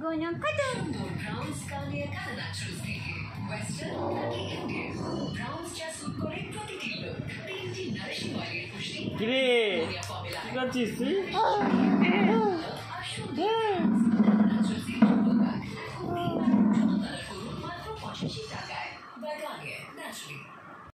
Gonyang kadang. Western